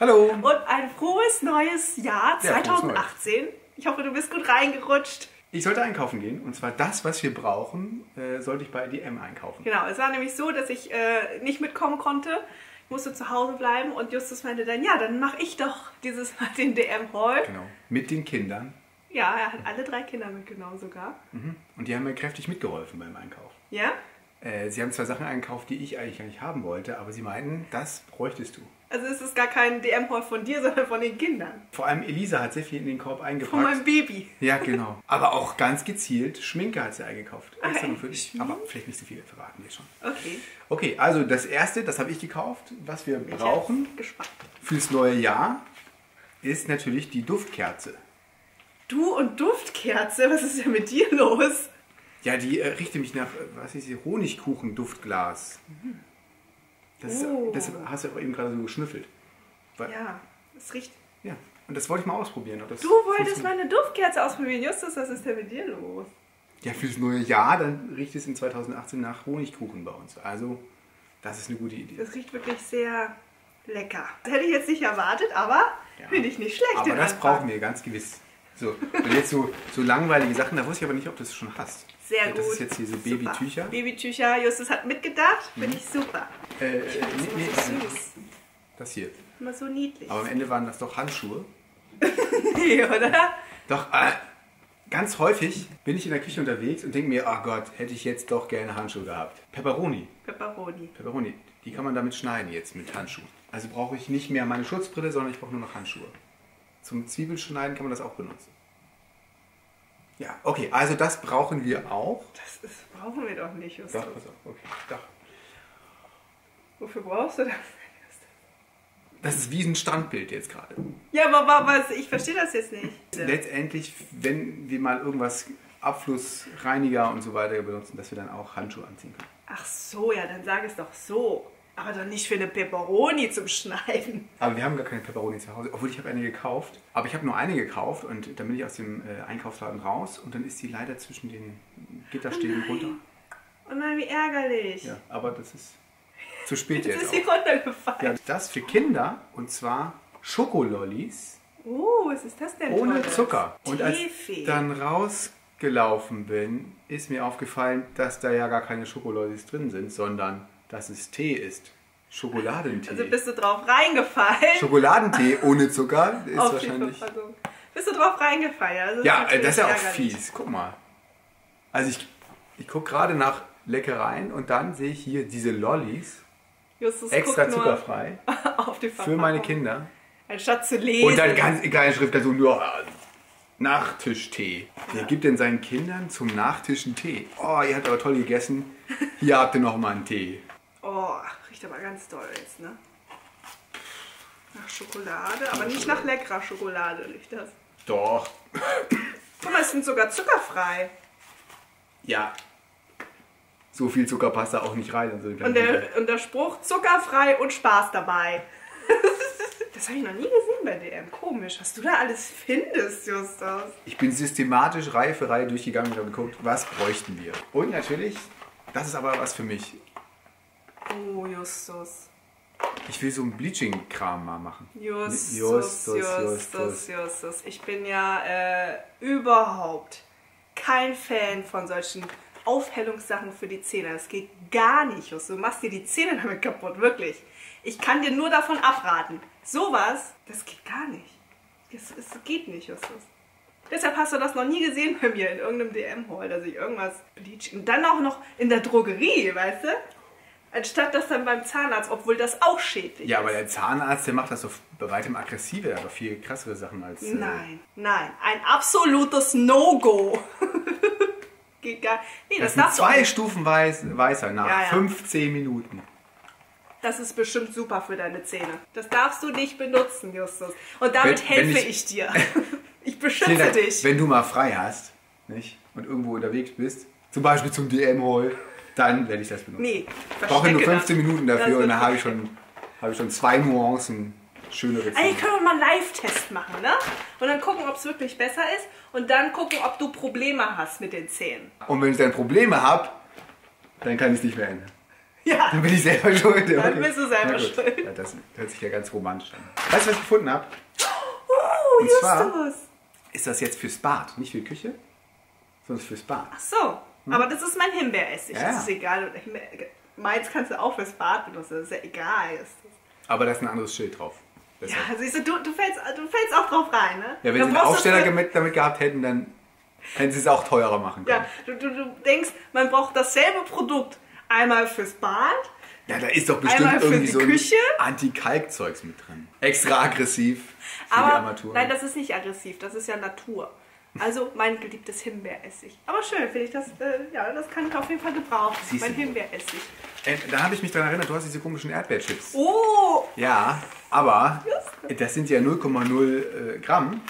Hallo. Und ein frohes neues Jahr Ja, frohes 2018. Ich hoffe, du bist gut reingerutscht. Ich sollte einkaufen gehen und zwar das, was wir brauchen, äh, sollte ich bei DM einkaufen. Genau, es war nämlich so, dass ich äh, nicht mitkommen konnte. Ich musste zu Hause bleiben und Justus meinte dann, ja, dann mache ich doch dieses Mal den DM-Haul. Genau. Mit den Kindern. Ja, er hat alle drei Kinder mitgenommen sogar. Mhm. Und die haben mir kräftig mitgeholfen beim Einkauf. Ja? Äh, sie haben zwar Sachen eingekauft, die ich eigentlich gar nicht haben wollte, aber sie meinten, das bräuchtest du. Also es ist gar kein DM-Haul von dir, sondern von den Kindern. Vor allem Elisa hat sehr viel in den Korb Von eingepackt. meinem Baby. Ja, genau. Aber auch ganz gezielt Schminke hat sie eingekauft. Extra nur für dich. Aber vielleicht nicht so viel verraten wir schon. Okay. Okay, also das erste, das habe ich gekauft, was wir brauchen Ich gespannt. fürs neue Jahr, ist natürlich die Duftkerze. Du und Duftkerze, was ist denn mit dir los? Ja, die äh, richte mich nach, äh, was ist hier, Honigkuchen-Duftglas. Das, Oh. das hast du auch eben gerade so geschnüffelt. Weil, Ja, es riecht. ja. Und das wollte ich mal ausprobieren. Du wolltest funktioniert. mal eine Duftkerze ausprobieren. Justus, was ist denn mit dir los? Ja, fürs neue Jahr, dann riecht es in 2018 nach Honigkuchen bei uns. Also, das ist eine gute Idee. Das riecht wirklich sehr lecker. Das hätte ich jetzt nicht erwartet, aber Ja. finde ich nicht schlecht. Aber das Anfang. brauchen wir ganz gewiss. So, und jetzt so, so langweilige Sachen, da wusste ich aber nicht, ob du das schon hast. Sehr Ja, gut. Das ist jetzt Super. Babytücher. Babytücher. Justus hat mitgedacht. Finde ich super. Äh, äh, Das nee, ist nee, so süß. das hier. Immer so niedlich. Aber am Ende waren das doch Handschuhe. Nee, oder? Doch, äh, ganz häufig bin ich in der Küche unterwegs und denke mir, oh Gott, hätte ich jetzt doch gerne Handschuhe gehabt. Pepperoni. Pepperoni. Pepperoni, die kann man damit schneiden jetzt mit Handschuhen. Also brauche ich nicht mehr meine Schutzbrille, sondern ich brauche nur noch Handschuhe. Zum Zwiebelschneiden kann man das auch benutzen. Ja, okay, also das brauchen wir auch. Das ist, brauchen wir doch nicht, Justus. Doch, pass auf, okay, doch. Wofür brauchst du das? Das ist wie ein Standbild jetzt gerade. Ja, aber wa- was? Ich verstehe das jetzt nicht. Letztendlich, wenn wir mal irgendwas Abflussreiniger und so weiter benutzen, dass wir dann auch Handschuhe anziehen können. Ach so, ja, dann sag es doch so. Aber doch nicht für eine Pepperoni zum Schneiden. Aber wir haben gar keine Pepperoni zu Hause, obwohl ich habe eine gekauft. Aber ich habe nur eine gekauft und dann bin ich aus dem äh, Einkaufsladen raus und dann ist die leider zwischen den Gitterstäben runter. Oh nein, wie ärgerlich. Ja, aber das ist zu spät Jetzt jetzt ist sie runtergefallen. Ja, das für Kinder und zwar Schokolollis Oh, was ist das denn? ohne Tolles? Zucker. Und als ich dann rausgelaufen bin, ist mir aufgefallen, dass da ja gar keine Schokolollis drin sind, sondern dass es Tee ist. Schokoladentee. Also bist du drauf reingefallen? Schokoladentee ohne Zucker ist Auf wahrscheinlich. Bist du drauf reingefallen? Also Ja, äh, das ist ja auch ärgerlich. fies. Guck mal. Also ich, ich gucke gerade nach Leckereien und dann sehe ich hier diese Lollis, Justus extra zuckerfrei, für meine Kinder. Anstatt zu lesen. Und dann ganz in kleiner Schrift dazu nur Nachtischtee. Wer gibt denn seinen Kindern zum Nachtisch einen Tee? Oh, ihr habt aber toll gegessen. Hier habt ihr noch mal einen Tee. Riecht aber ganz doll jetzt, ne? Nach Schokolade, aber nicht nach leckerer Schokolade riecht das. Doch. Guck mal, es sind sogar zuckerfrei. Ja. So viel Zucker passt da auch nicht rein. in so Und der, und der Spruch, zuckerfrei und Spaß dabei. das habe ich noch nie gesehen bei DM. Komisch, was du da alles findest, Justus. Ich bin systematisch Reihe für Reihe durchgegangen und habe geguckt, was bräuchten wir. Und natürlich, das ist aber was für mich. Oh, Justus. Ich will so einen Bleaching-Kram mal machen. Justus, Justus, Justus, Justus. Justus, Ich bin ja äh, überhaupt kein Fan von solchen Aufhellungssachen für die Zähne. Das geht gar nicht, Justus. Du machst dir die Zähne damit kaputt, wirklich. Ich kann dir nur davon abraten. Sowas, das geht gar nicht. Das, das geht nicht, Justus. Deshalb hast du das noch nie gesehen bei mir in irgendeinem DM-Hall, dass ich irgendwas bleach. Und dann auch noch in der Drogerie, weißt du? Anstatt das dann beim Zahnarzt, obwohl das auch schädlich Ja, ist. aber der Zahnarzt, der macht das so bei weitem aggressiver, doch viel krassere Sachen als. äh, Nein, nein, ein absolutes No-Go. Geht gar Nee, Das das, darfst zwei. Stufen weiß, weißer nach Ja, ja. 15 Minuten. Das ist bestimmt super für deine Zähne. Das darfst du nicht benutzen, Justus. Und damit Wenn- wenn helfe ich- ich, dir. Ich beschütze Tilda, dich. Wenn du mal frei hast, nicht? Und irgendwo unterwegs bist, zum Beispiel zum DM-Hall, dann werde ich das benutzen. Nee, Ich brauche nur verstecke 15 das. Minuten dafür und dann habe ich, schon, habe ich schon zwei Nuancen schönere Ey, Zähne. können wir mal einen Live-Test machen, ne? Und dann gucken, ob es wirklich besser ist. Und dann gucken, ob du Probleme hast mit den Zähnen. Und wenn ich dann Probleme habe, dann kann ich es nicht mehr ändern. Ja. Dann bin ich selber schuld. Dann bist du selber schuld. Ja, das hört sich ja ganz romantisch an. Weißt du, was ich gefunden habe? Oh, Und zwar- Justus. Ist das jetzt fürs Bad, nicht für die Küche, sondern fürs Bad. Ach so. Aber das ist mein Himbeeressig. Hm? Ja, Das ist egal. Meins kannst du auch fürs Bad benutzen. Das ist ja egal. Justus. Aber da ist ein anderes Schild drauf. Deshalb. Ja, siehst du, du, du, fällst, du fällst auch drauf rein, ne? Ja, wenn Dann sie einen Aufsteller damit, damit gehabt hätten, dann hätten sie es auch teurer machen können. Ja, du, du, du denkst, man braucht dasselbe Produkt einmal fürs Bad. Ja, da ist doch bestimmt irgendwie die so ein? Anti-Kalk-Zeugs mit drin. Extra aggressiv für die Aber Armaturen. nein, das ist nicht aggressiv, das ist ja Natur. Also mein geliebtes Himbeeressig. Aber schön, finde ich das, äh, ja, das kann ich auf jeden Fall gebrauchen. Siehst mein. Himbeeressig. äh, da habe ich mich daran erinnert, du hast diese komischen Erdbeerchips. Oh, Ja, aber das sind ja 0,0 äh, Gramm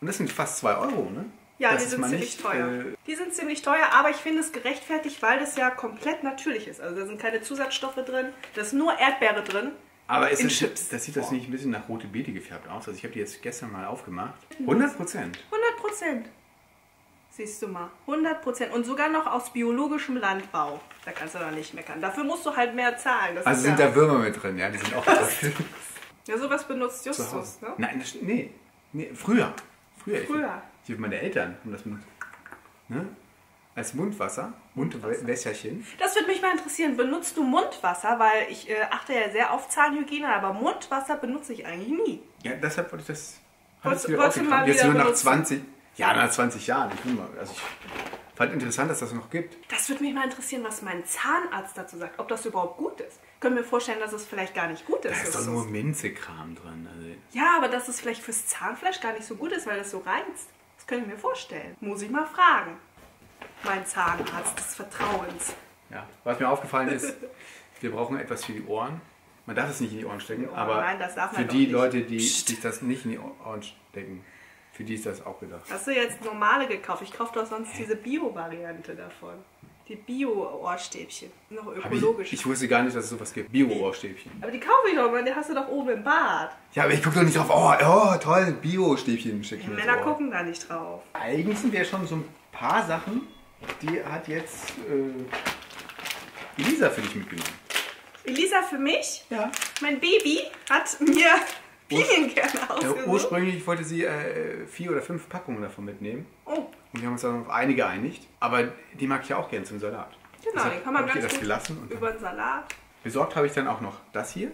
und das sind fast 2 Euro, ne? ja, das die sind ziemlich nicht, teuer. äh, die sind ziemlich teuer, aber ich finde es gerechtfertigt, weil das ja komplett natürlich ist. Also da sind keine Zusatzstoffe drin, da ist nur Erdbeere drin. Aber ist in das, Chips. das sieht das nicht ein bisschen nach rote Beete gefärbt aus? Also ich habe die jetzt gestern mal aufgemacht. 100 Prozent. 100 Prozent. Siehst du mal, 100 Prozent. Und sogar noch aus biologischem Landbau. Da kannst du doch nicht meckern. Dafür musst du halt mehr zahlen. Das Also ist sind ja, da Würmer mit drin, ja? Die sind auch ja, sowas benutzt Justus, ne? Nein, das, nee. nee. Früher. Früher. Früher. Ich habe meine Eltern haben das benutzt. Ne? Als Mundwasser. Mundwässerchen. Das würde mich mal interessieren. Benutzt du Mundwasser? Weil ich äh, achte ja sehr auf Zahnhygiene, aber Mundwasser benutze ich eigentlich nie. Ja, deshalb wollte ich das. Wolltest- wolltest du mal Jetzt nur nach benutzen? 20. Ja, nach 20 Jahren. Ich, mal, also ich fand interessant, dass das noch gibt. Das würde mich mal interessieren, was mein Zahnarzt dazu sagt. Ob das überhaupt gut ist. Ich könnte mir vorstellen, dass es vielleicht gar nicht gut ist. Da ist doch nur Minzekram drin. Also, Ja, aber dass es vielleicht fürs Zahnfleisch gar nicht so gut ist, weil das so reizt. Das könnte ich mir vorstellen. Muss ich mal fragen. Mein Zahnarzt des Vertrauens. ja. Was mir aufgefallen ist, wir brauchen etwas für die Ohren. Man darf es nicht in die Ohren stecken, Ohren, aber nein, für die. Leute, die Psst. sich das nicht in die Ohren stecken, für die ist das auch gedacht. Hast du jetzt normale gekauft? Ich kaufe doch sonst diese Bio-Variante davon. Die Bio-Ohrstäbchen. Noch ökologisch. Ich, ich wusste gar nicht, dass es sowas gibt. Bio-Ohrstäbchen. aber die kaufe ich doch, weil die hast du doch oben im Bad. Ja, aber ich gucke doch nicht drauf. Oh, oh toll, Bio-Stäbchen schicken Die ins Männer gucken da nicht drauf. Eigentlich sind wir schon so ein paar Sachen, die hat jetzt äh, Elisa für dich mitgenommen. Elisa, für mich, Ja. mein Baby, hat mir Pinienkerne ja ausgesucht. ursprünglich wollte sie äh, vier oder fünf Packungen davon mitnehmen. Oh, Und wir haben uns dann auf eine geeinigt. Aber die mag ich ja auch gern zum Salat. genau, Deshalb den kann man ganz das gut gelassen. Und über den Salat. besorgt habe ich dann auch noch das hier.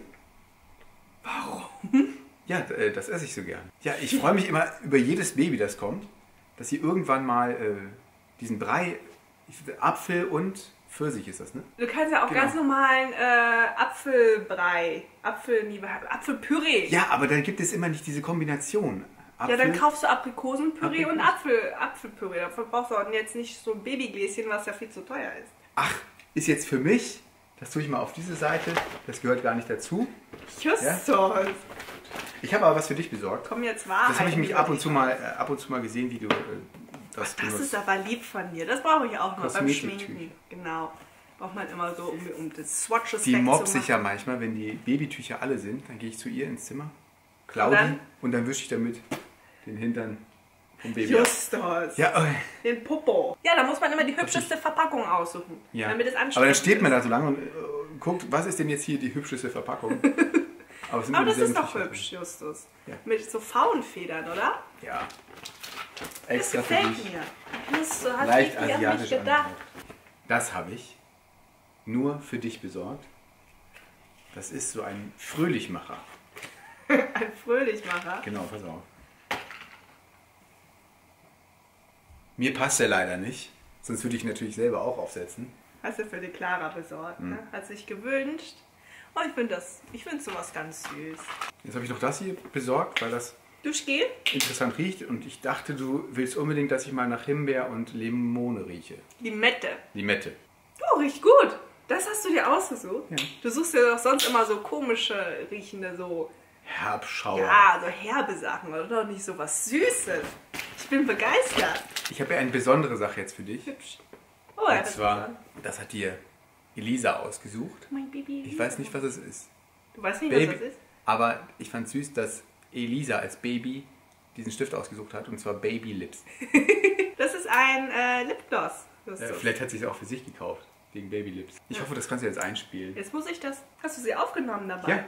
Warum? Ja, äh, das esse ich so gern. Ja, ich freue mich immer über jedes Baby, das kommt, dass sie irgendwann mal äh, diesen Brei, Apfel und Pfirsich ist das, ne? Du kannst ja auch Genau. ganz normalen äh, Apfelbrei, Apfel, nee, Apfelpüree. Ja, aber dann gibt es immer nicht diese Kombination. Ja, Apfel, dann kaufst du Aprikosenpüree und Aprikosen. Apfel, Apfelpüree. Dafür brauchst du auch jetzt nicht so ein Babygläschen, was ja viel zu teuer ist. Ach, ist jetzt für mich, das tue ich mal auf diese Seite, das gehört gar nicht dazu. Justus, Ich habe aber was für dich besorgt. komm jetzt Wahrheit. Das habe ich mich ab und zu mal, äh, ab und zu mal gesehen, wie du äh, das Das benutzt. ist aber lieb von dir. Das brauche ich auch noch beim. Schminken. Genau. Braucht man immer so, um, um das Swatches Die mobbt sich ja manchmal, wenn die Babytücher alle sind, dann gehe ich zu ihr ins Zimmer, klau Und dann? und dann wische ich damit den Hintern vom Baby ab. Justus. Ja, äh, Den Popo. Ja, da muss man immer die hübscheste Verpackung aussuchen. ja. Damit es aber dann steht man da so lange und äh, guckt, was ist denn jetzt hier die hübscheste Verpackung? Aber, Aber das ist doch hübsch, Justus. Ja. Mit so Faunfedern, oder? drin. Ja. Das Extra für gefällt dich. mir. Das hat Leicht mich asiatisch gedacht. angehaucht. Das habe ich nur für dich besorgt. Das ist so ein Fröhlichmacher. Ein Fröhlichmacher. Genau, pass auf. Mir passt der leider nicht. Sonst würde ich natürlich selber auch aufsetzen. Hast du für die Clara besorgt, Hm. ne? Hat sich gewünscht. Oh, ich finde das, ich finde sowas ganz süß. Jetzt habe ich noch das hier besorgt, weil das Duschgel? interessant riecht. Und ich dachte, du willst unbedingt, dass ich mal nach Himbeer und Limone rieche. Limette. Limette. Oh, riecht gut. Das hast du dir ausgesucht? Ja. Du suchst dir doch sonst immer so komische, riechende, so, Herbschauer. ja, so herbe Sachen oder doch nicht so was Süßes. Ich bin begeistert. Ich habe ja eine besondere Sache jetzt für dich. Hübsch. Oh, ja, Und das zwar, das hat dir Elisa ausgesucht. mein Baby. Ich weiß nicht, was es ist. Du weißt nicht, Baby. was das ist? Aber ich fand süß, dass Elisa als Baby diesen Stift ausgesucht hat. Und zwar Baby Lips. Das ist ein äh, Lipgloss. Äh, vielleicht hat sie es auch für sich gekauft. Wegen Babylips. Ich hoffe, das kannst du jetzt einspielen. Jetzt muss ich das. Hast du sie aufgenommen dabei? Ja.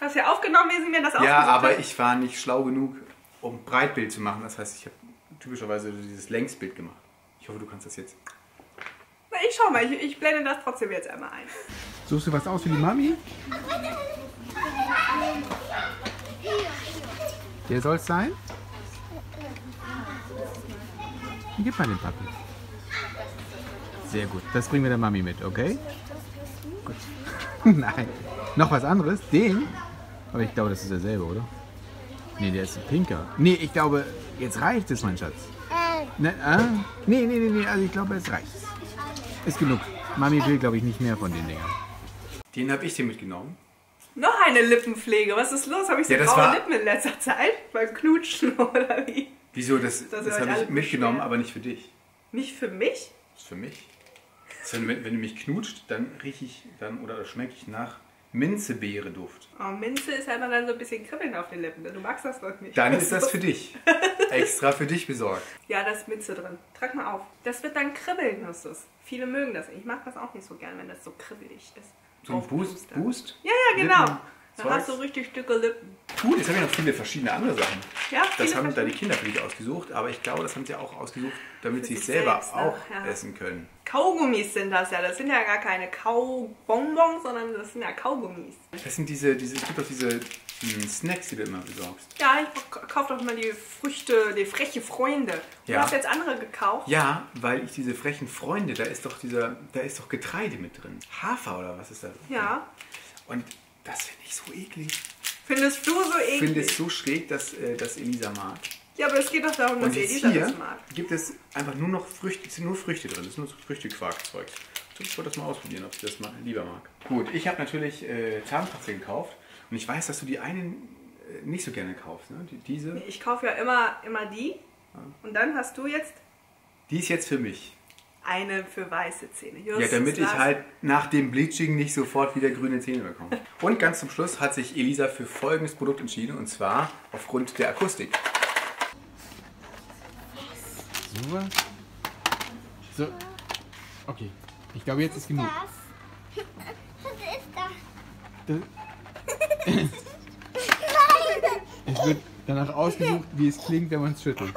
Hast du ja aufgenommen, wie sie mir das Ja, aber hat? ich war nicht schlau genug, um Breitbild zu machen. Das heißt, ich habe typischerweise dieses Längsbild gemacht. Ich hoffe, du kannst das jetzt. Na, ich schau mal, ich, ich blende das trotzdem jetzt einmal ein. Suchst du was aus für die Mami? Der soll es sein? Gib mal den Papi. Sehr gut. Das bringen wir der Mami mit, okay? Gut. Nein. Noch was anderes? Den? Aber ich glaube, das ist derselbe, oder? Nee, der ist pinker. Nee, ich glaube, jetzt reicht es, mein Schatz. Ne, ah? Nee, nee, nee, nee, also ich glaube, es reicht. Ist genug. Mami will, glaube ich, nicht mehr von den Dingern. Den habe ich dir mitgenommen. Noch eine Lippenpflege. Was ist los? Habe ich so Ja, das graue war- Lippen in letzter Zeit? Beim Knutschen oder wie? Wieso? Das, das euch habe ich mitgenommen, aber nicht für dich. Nicht für mich? Das ist für mich. Das ist, wenn, wenn du mich knutscht, dann rieche ich dann oder schmecke ich nach Minzebeere-Duft. Oh, Minze ist einfach dann so ein bisschen kribbeln auf den Lippen. Du magst das doch nicht. Dann ist das für dich. Extra für dich besorgt. Ja, da ist Minze drin. Trag mal auf. Das wird dann kribbeln, Justus. Viele mögen das. Ich mag das auch nicht so gern, wenn das so kribbelig ist. So ein Boost. Boost? Ja, ja, genau. Lippen- Dann hast du richtig dicke Lippen. Cool, jetzt habe ich noch viele verschiedene andere Sachen. Ja, Das haben da die Kinder für dich ausgesucht, aber ich glaube, das haben sie auch ausgesucht, damit sie es selber selbst, ne? auch Ja. essen können. Kaugummis sind das ja. Das sind ja gar keine Kaubonbons, sondern das sind ja Kaugummis. Das sind diese, diese es gibt doch diese hm, Snacks, die du immer besorgst. Ja, ich kauf doch mal die Früchte, die freche Freunde. Du Ja. hast jetzt andere gekauft. Ja, weil ich diese frechen Freunde, da ist doch dieser, da ist doch Getreide mit drin. Hafer oder was ist da? drin? Ja. Und das finde ich so eklig. Findest du so Ich finde eklig? es so schräg, dass äh, das Elisa mag. Ja, aber es geht doch darum, dass Elisa hier das mag. gibt es einfach nur noch Früchte, es sind nur Früchte drin, es ist nur so Früchtequarkzeug. Ich wollte das mal ausprobieren, ob ich das mal lieber mag. Gut, ich habe natürlich äh, Zahnpasta gekauft und ich weiß, dass du die einen äh, nicht so gerne kaufst. Ne? Die, diese, Ich kaufe ja immer, immer die. Und dann hast du jetzt die ist jetzt für mich. eine für weiße Zähne. Ja, Justus, damit ich halt nach dem Bleaching nicht sofort wieder grüne Zähne bekomme. Und ganz zum Schluss hat sich Elisa für folgendes Produkt entschieden und zwar aufgrund der Akustik. Was? So. Okay. Ich glaube, jetzt ist genug. Das. Was ist das? Es wird danach ausgesucht, wie es klingt, wenn man es schüttelt.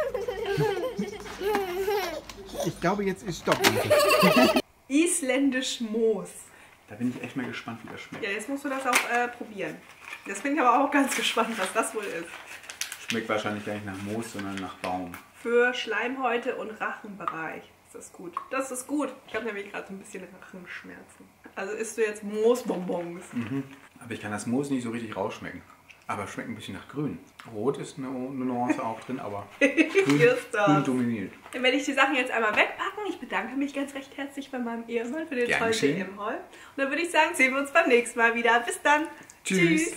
Ich glaube, jetzt ist Stopp. Isländisch Moos. Da bin ich echt mal gespannt, wie das schmeckt. Ja, jetzt musst du das auch äh, probieren. Jetzt bin ich aber auch ganz gespannt, was das wohl ist. Schmeckt wahrscheinlich gar nicht nach Moos, sondern nach Baum. Für Schleimhäute und Rachenbereich ist das gut. Das ist gut. Ich habe nämlich gerade so ein bisschen Rachenschmerzen. Also isst du jetzt Moosbonbons. Aber ich kann das Moos nicht so richtig rausschmecken. Aber es schmeckt ein bisschen nach Grün. Rot ist eine, eine Nuance auch drin, aber Grün, grün dominiert. Dann werde ich die Sachen jetzt einmal wegpacken. Ich bedanke mich ganz recht herzlich bei meinem Ehemann für den Gern tollen. DM-Haul. Und dann würde ich sagen, sehen wir uns beim nächsten Mal wieder. Bis dann. Tschüss.